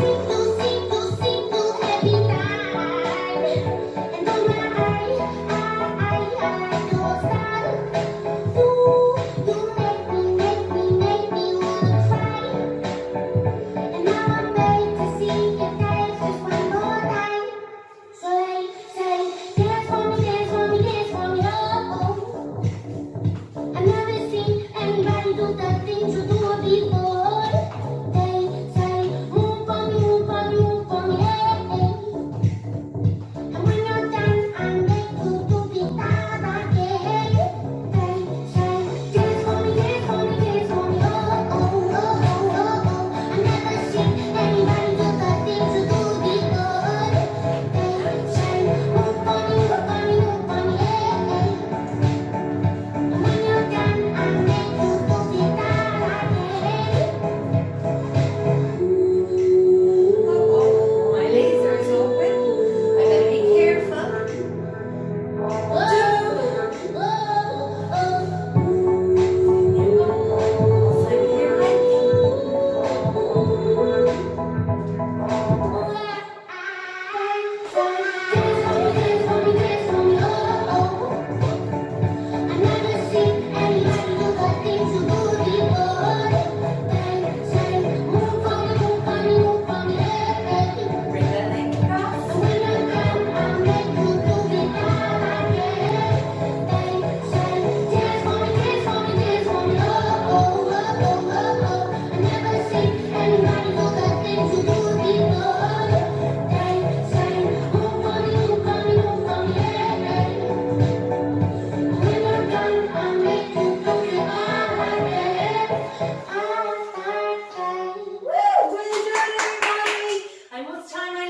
Things you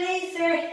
laser.